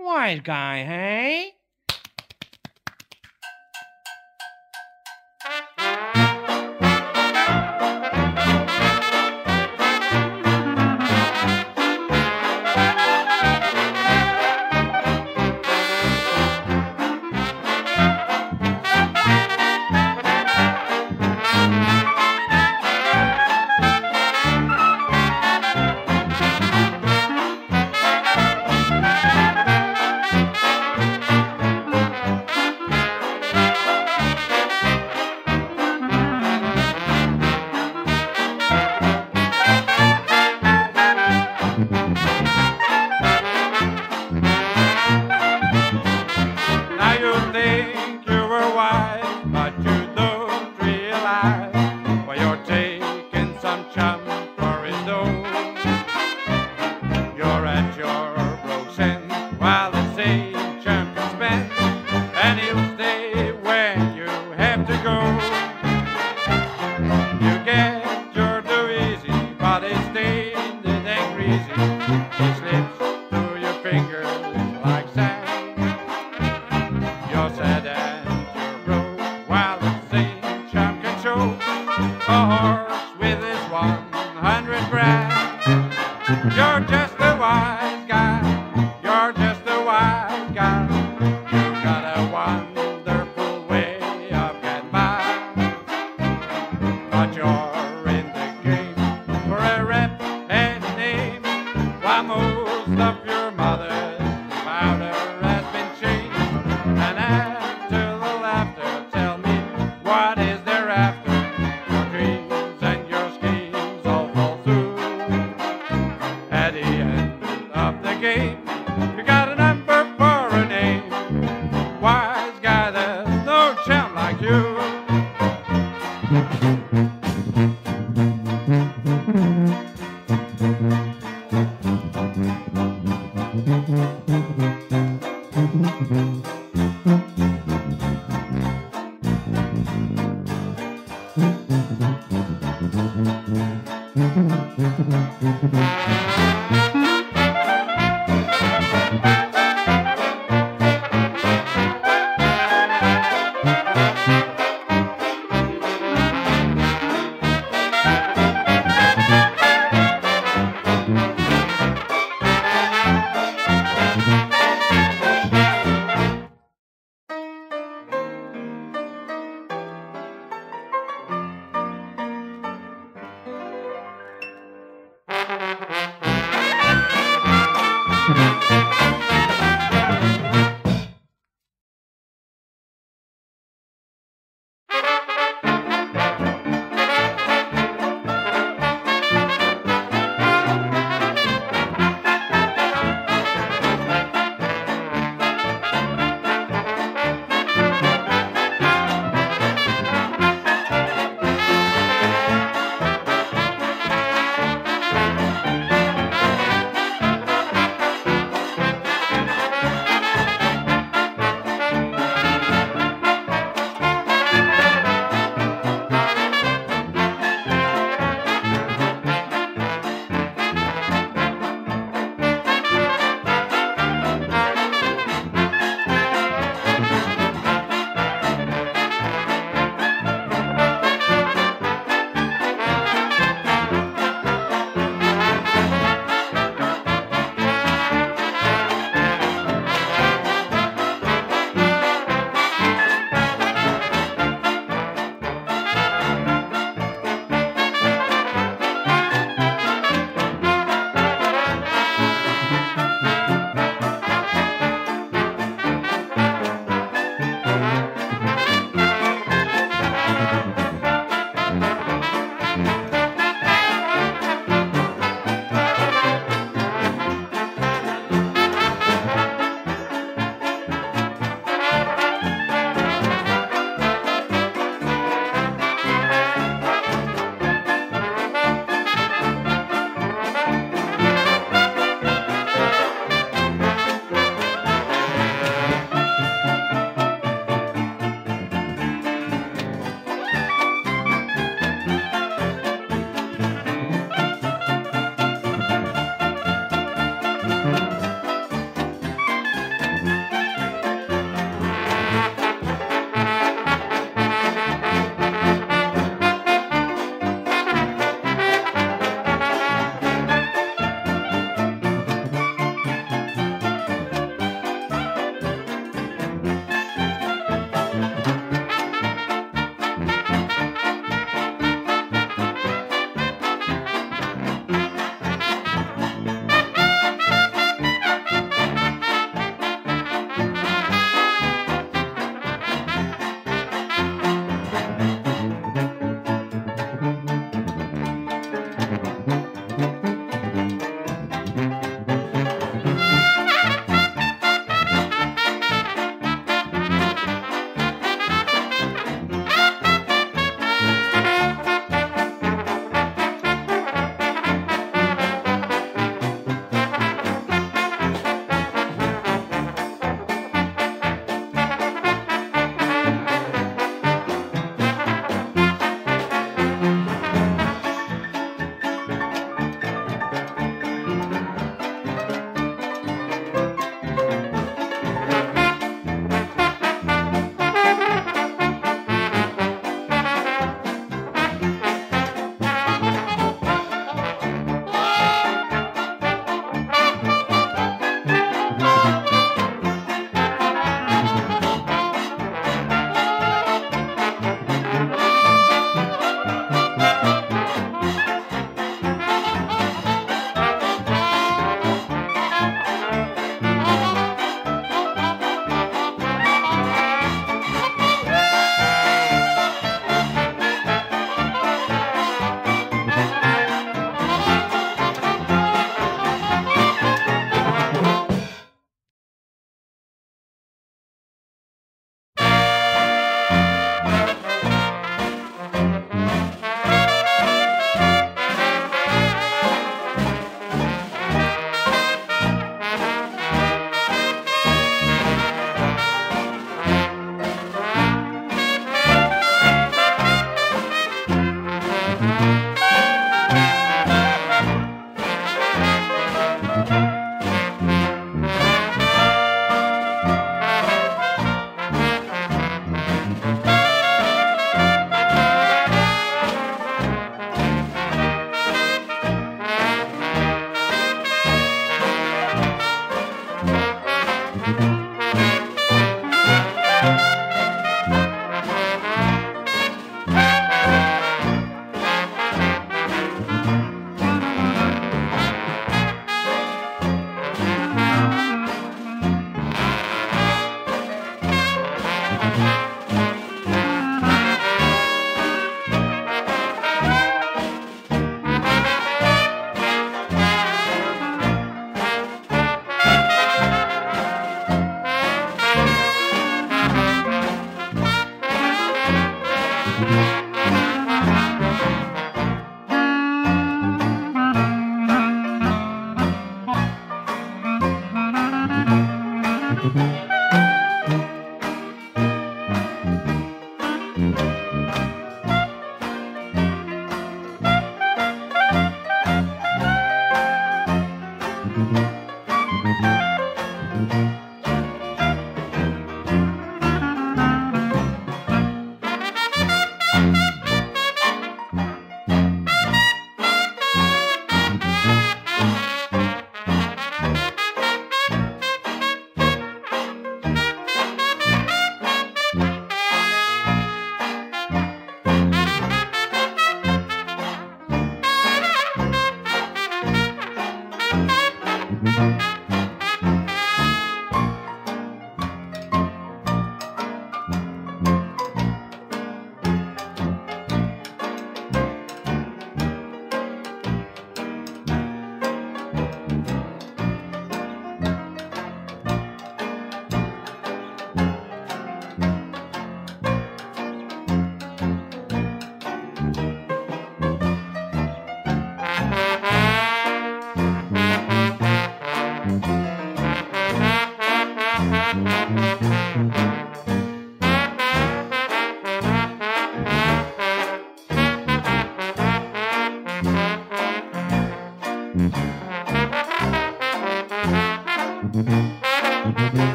Wise guy, hey?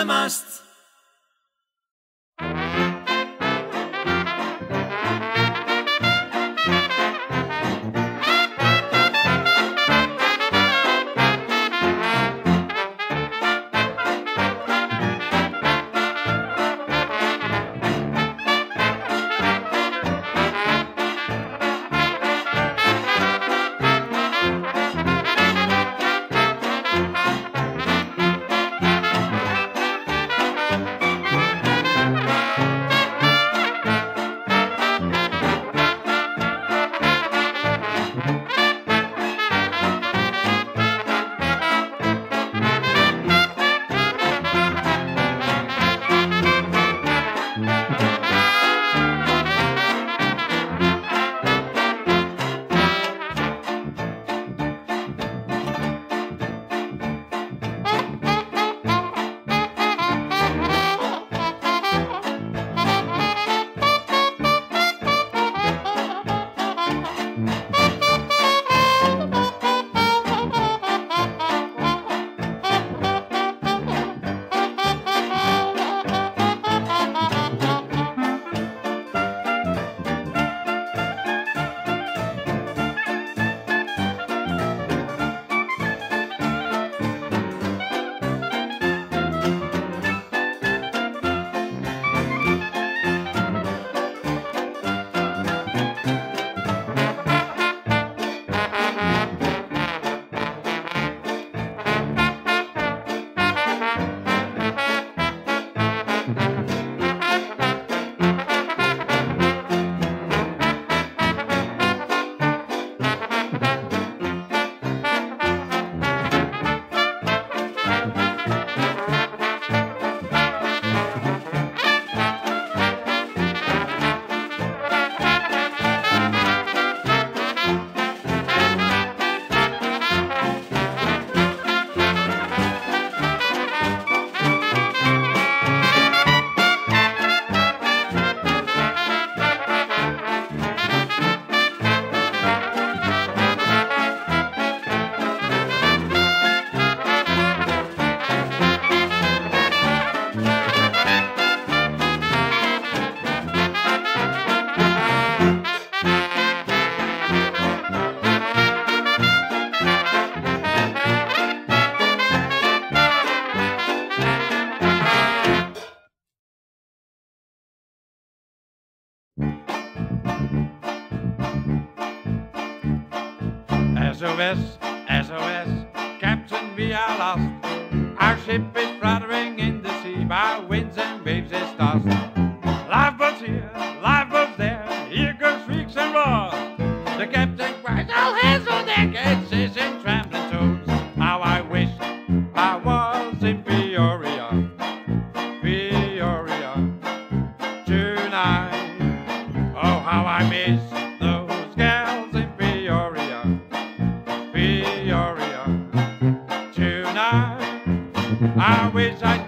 Berry van Oh, how I miss those gals in Peoria, Peoria. Tonight, I wish I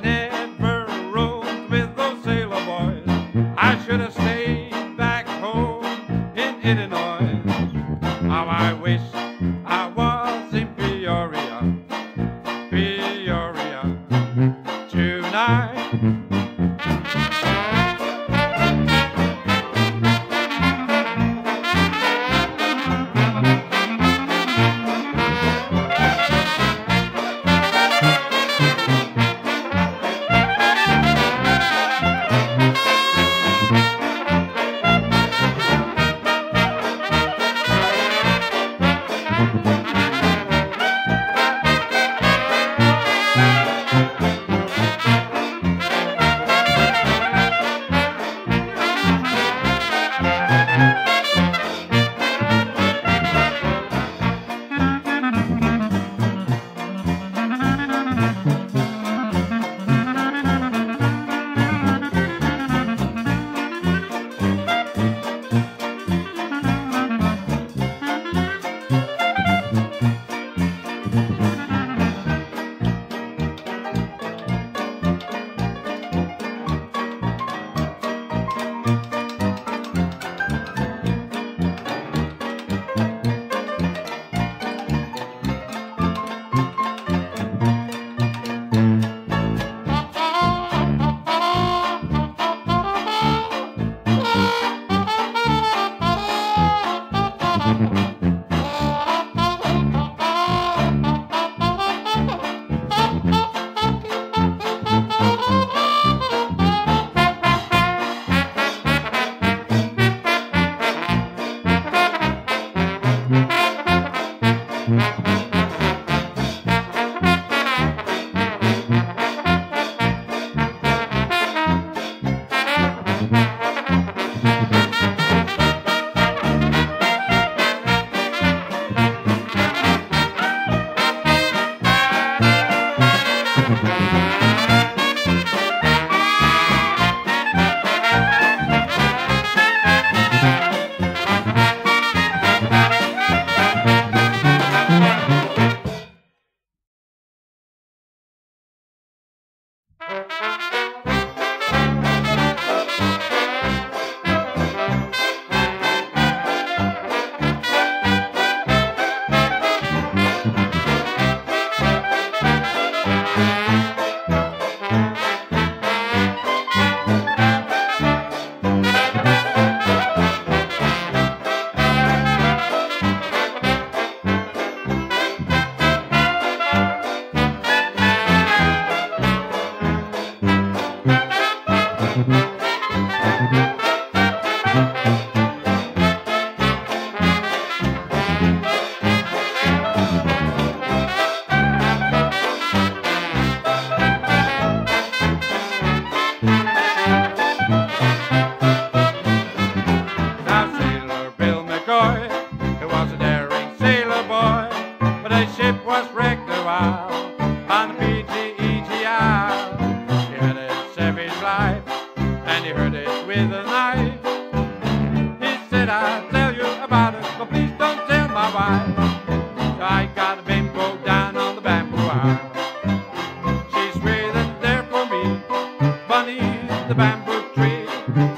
the bamboo tree,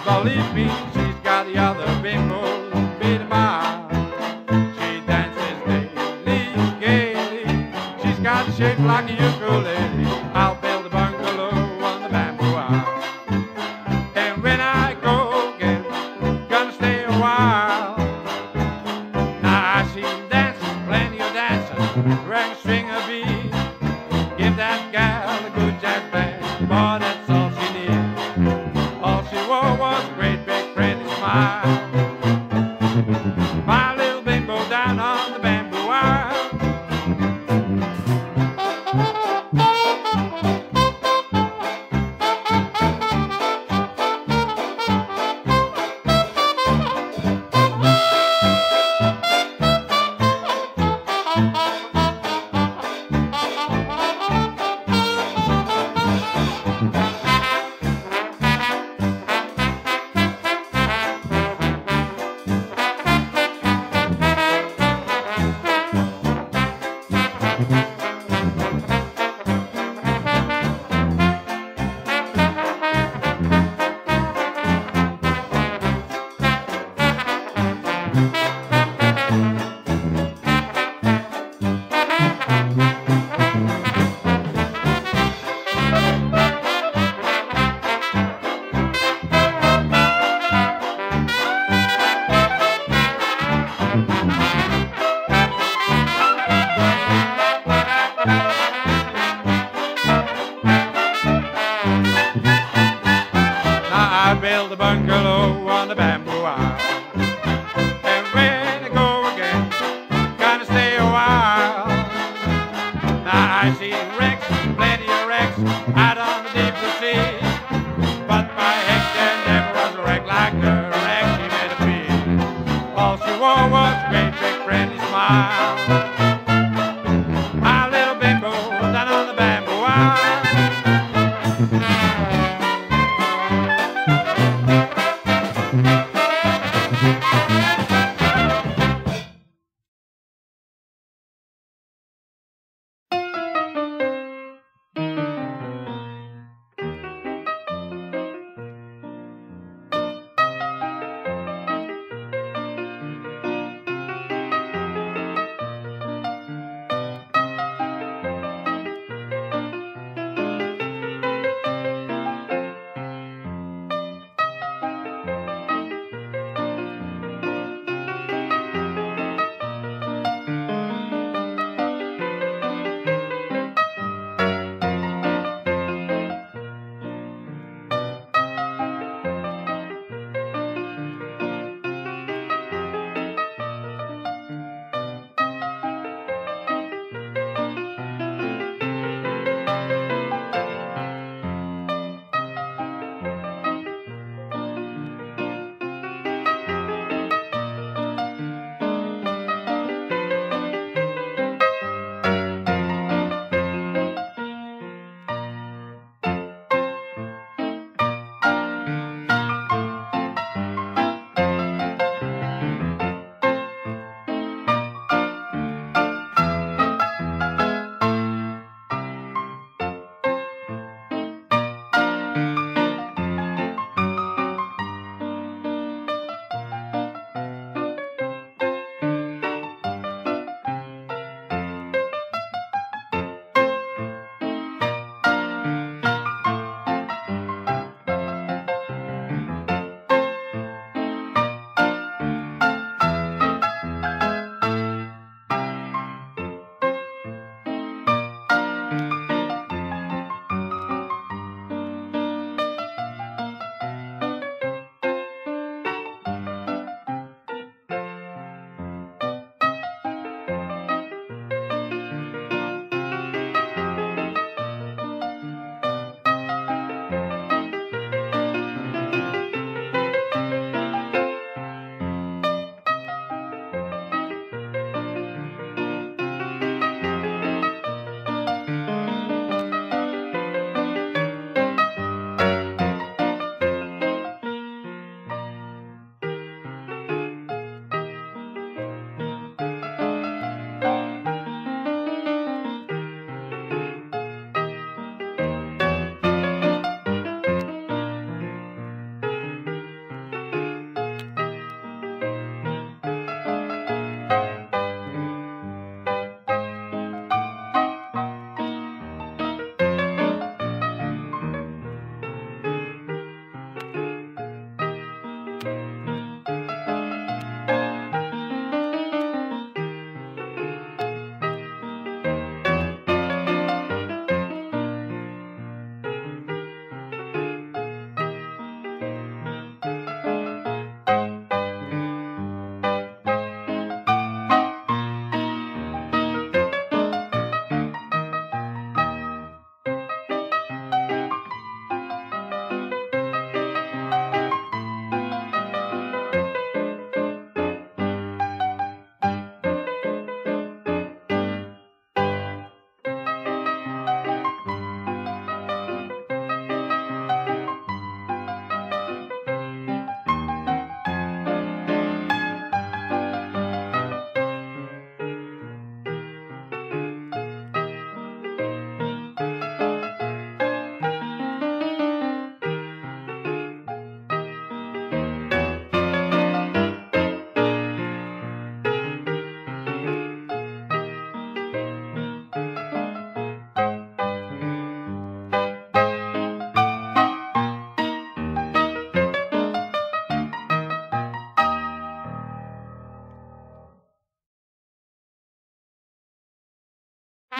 Believe me.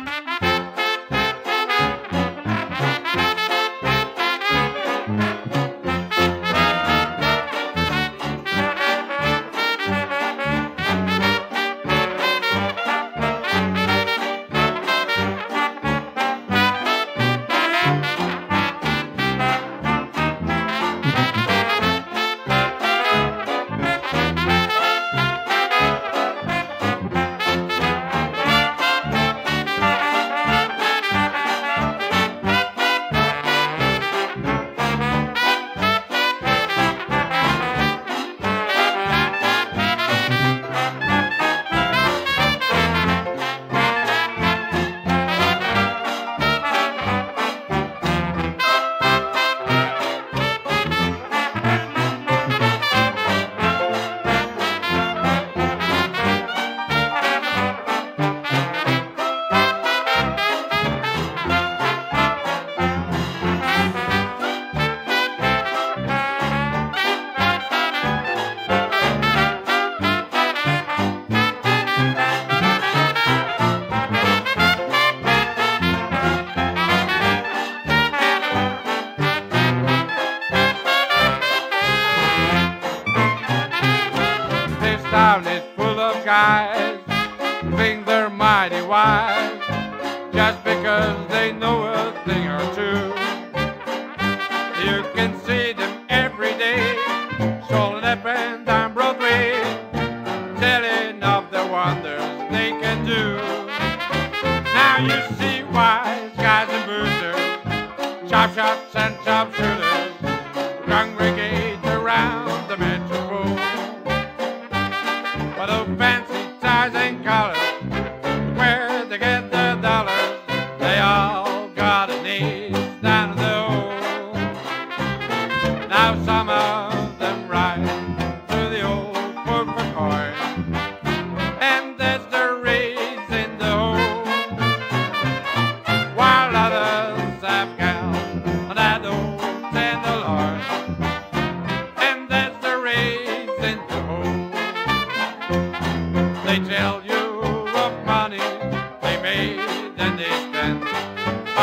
Bye.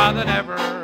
But they never